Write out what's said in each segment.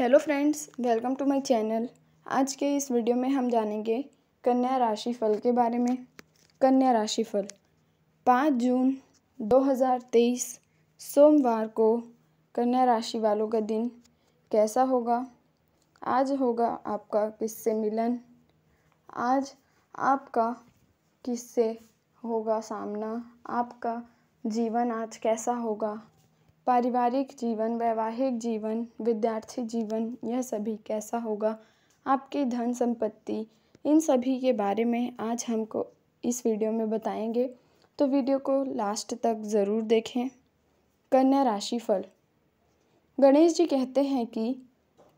Hello friends, welcome to my channel. आज के इस वीडियो में हम जानेंगे कन्या राशि फल के बारे में। कन्या राशि फल पाँच जून 2023 सोमवार को कन्या राशि वालों का दिन कैसा होगा? आज होगा आपका किससे मिलन? आज आपका किससे होगा सामना? आपका जीवन आज कैसा होगा? पारिवारिक जीवन, वैवाहिक जीवन, विद्यार्थी जीवन, यह सभी कैसा होगा? आपकी धन संपत्ति, इन सभी के बारे में आज हमको इस वीडियो में बताएँगे। तो वीडियो को लास्ट तक ज़रूर देखें। कन्या राशि फल। गणेश जी कहते हैं कि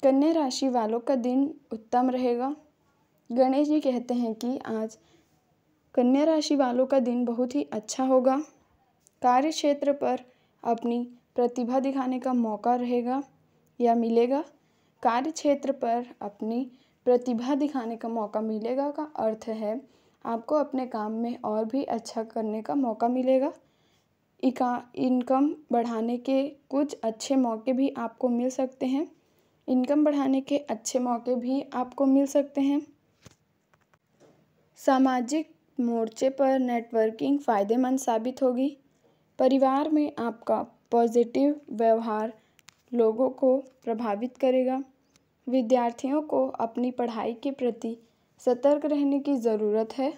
कन्या राशि वालों का दिन उत्तम रहेगा। गणेश जी कहते हैं कि आज कन्या राशि वालों का दिन बहुत ही अच्छा होगा। कार्य क्षेत्र पर अपनी प्रतिभा दिखाने का मौका रहेगा या मिलेगा? कार्य क्षेत्र पर अपनी प्रतिभा दिखाने का मौका मिलेगा का अर्थ है, आपको अपने काम में और भी अच्छा करने का मौका मिलेगा। इका, इनकम बढ़ाने के कुछ अच्छे मौके भी आपको मिल सकते हैं। इनकम बढ़ाने के अच्छे मौके भी आपको मिल सकते हैं। सामाजिक मोर्चे पर नेटवर्किंग फ़ायदेमंद साबित होगी। परिवार में आपका पॉजिटिव व्यवहार लोगों को प्रभावित करेगा। विद्यार्थियों को अपनी पढ़ाई के प्रति सतर्क रहने की ज़रूरत है।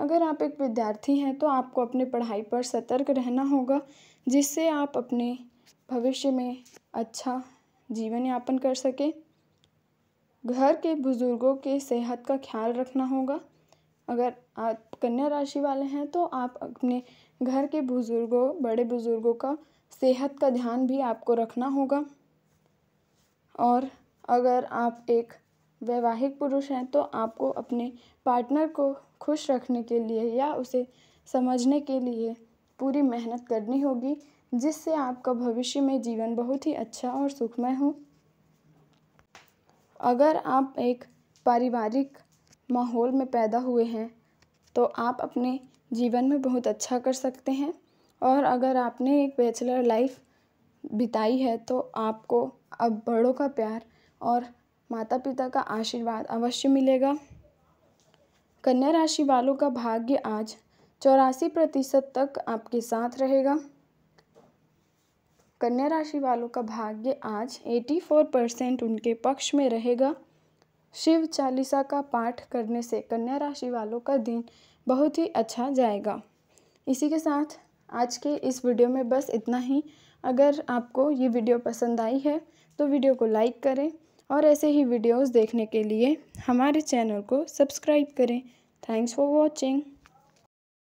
अगर आप एक विद्यार्थी हैं तो आपको अपनी पढ़ाई पर सतर्क रहना होगा, जिससे आप अपने भविष्य में अच्छा जीवन यापन कर सकें। घर के बुज़ुर्गों के सेहत का ख्याल रखना होगा। अगर आप कन्या राशि वाले हैं तो आप अपने घर के बुज़ुर्गों, बड़े बुज़ुर्गों का सेहत का ध्यान भी आपको रखना होगा। और अगर आप एक वैवाहिक पुरुष हैं तो आपको अपने पार्टनर को खुश रखने के लिए या उसे समझने के लिए पूरी मेहनत करनी होगी, जिससे आपका भविष्य में जीवन बहुत ही अच्छा और सुखमय हो। अगर आप एक पारिवारिक माहौल में पैदा हुए हैं तो आप अपने जीवन में बहुत अच्छा कर सकते हैं। और अगर आपने एक बैचलर लाइफ बिताई है तो आपको अब बड़ों का प्यार और माता पिता का आशीर्वाद अवश्य मिलेगा। कन्या राशि वालों का भाग्य आज चौरासी प्रतिशत तक आपके साथ रहेगा। कन्या राशि वालों का भाग्य आज एटी फोर परसेंट उनके पक्ष में रहेगा। शिव चालीसा का पाठ करने से कन्या राशि वालों का दिन बहुत ही अच्छा जाएगा। इसी के साथ आज के इस वीडियो में बस इतना ही। अगर आपको ये वीडियो पसंद आई है तो वीडियो को लाइक करें और ऐसे ही वीडियोस देखने के लिए हमारे चैनल को सब्सक्राइब करें। Thanks for watching.